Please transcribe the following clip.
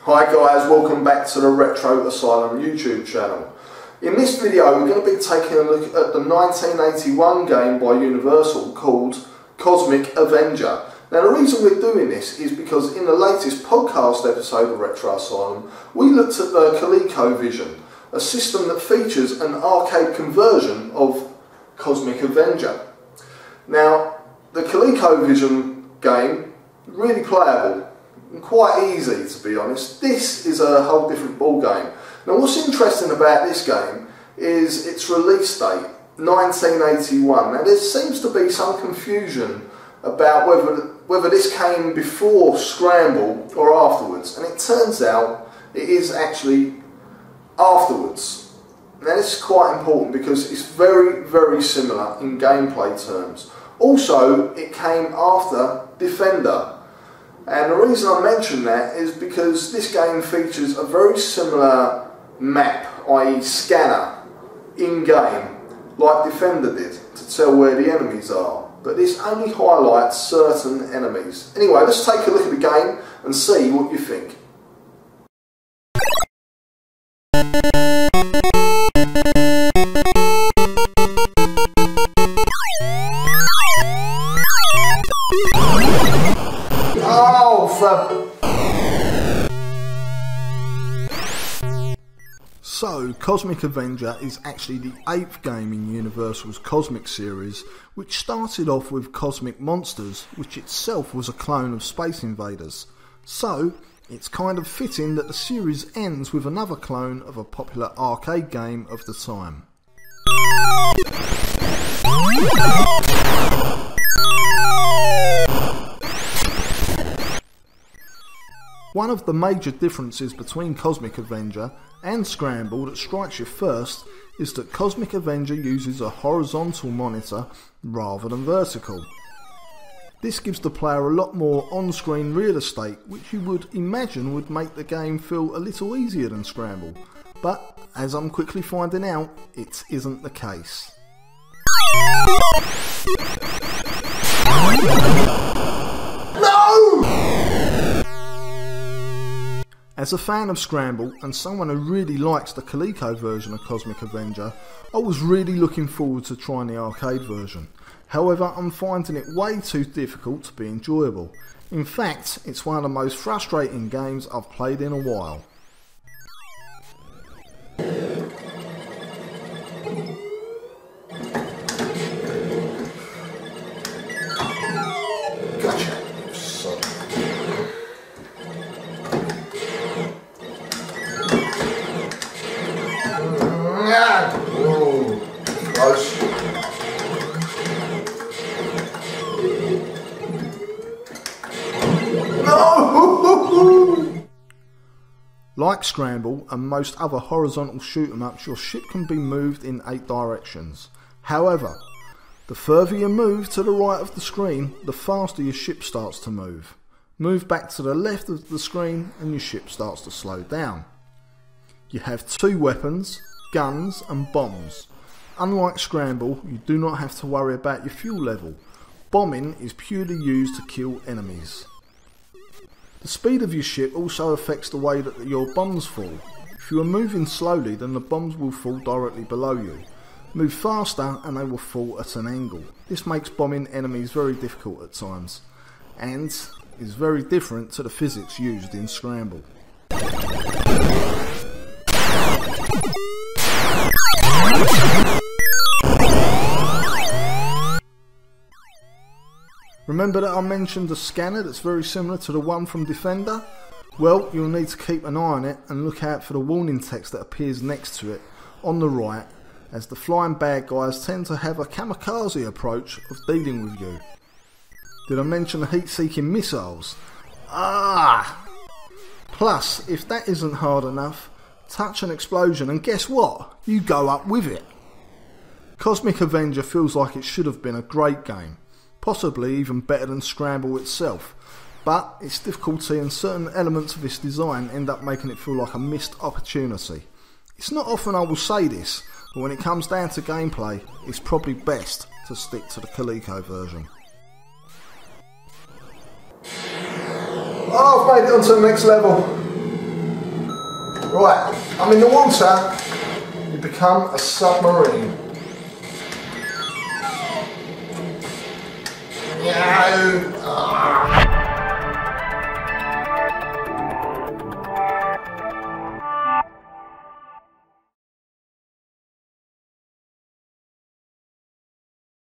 Hi guys, welcome back to the Retro Asylum YouTube channel. In this video we're going to be taking a look at the 1981 game by Universal called Cosmic Avenger. Now the reason we're doing this is because in the latest podcast episode of Retro Asylum we looked at the ColecoVision, a system that features an arcade conversion of Cosmic Avenger. Now the ColecoVision game, really playable, and quite easy to be honest. This is a whole different ball game. Now what's interesting about this game is its release date, 1981. Now there seems to be some confusion about whether whether this came before Scramble or afterwards, and it turns out it is actually afterwards. Now this is quite important because it's very very similar in gameplay terms. Also, it came after Defender, and the reason I mention that is because this game features a very similar map, i.e. scanner, in-game, like Defender did, to tell where the enemies are. But this only highlights certain enemies. Anyway, let's take a look at the game and see what you think. So, Cosmic Avenger is actually the eighth game in Universal's Cosmic series, which started off with Cosmic Monsters, which itself was a clone of Space Invaders. So, it's kind of fitting that the series ends with another clone of a popular arcade game of the time. One of the major differences between Cosmic Avenger and Scramble that strikes you first is that Cosmic Avenger uses a horizontal monitor rather than vertical. This gives the player a lot more on-screen real estate which you would imagine would make the game feel a little easier than Scramble, but as I'm quickly finding out, it isn't the case. As a fan of Scramble and someone who really likes the Coleco version of Cosmic Avenger, I was really looking forward to trying the arcade version. However, I'm finding it way too difficult to be enjoyable. In fact, it's one of the most frustrating games I've played in a while. Like Scramble and most other horizontal shoot 'em ups, your ship can be moved in eight directions. However, the further you move to the right of the screen, the faster your ship starts to move. Move back to the left of the screen and your ship starts to slow down. You have two weapons, guns and bombs. Unlike Scramble, you do not have to worry about your fuel level. Bombing is purely used to kill enemies. The speed of your ship also affects the way that your bombs fall. If you are moving slowly then the bombs will fall directly below you. Move faster and they will fall at an angle. This makes bombing enemies very difficult at times and is very different to the physics used in Scramble. Remember that I mentioned a scanner that's very similar to the one from Defender? Well, you'll need to keep an eye on it and look out for the warning text that appears next to it on the right, as the flying bad guys tend to have a kamikaze approach of dealing with you. Did I mention the heat-seeking missiles? Ah! Plus, if that isn't hard enough, touch an explosion and guess what? You go up with it. Cosmic Avenger feels like it should have been a great game possibly even better than Scramble itself. But its difficulty and certain elements of its design end up making it feel like a missed opportunity. It's not often I will say this, but when it comes down to gameplay, it's probably best to stick to the Coleco version. Oh, I've made it onto the next level. Right, I'm in the water, you become a submarine. down. Ah.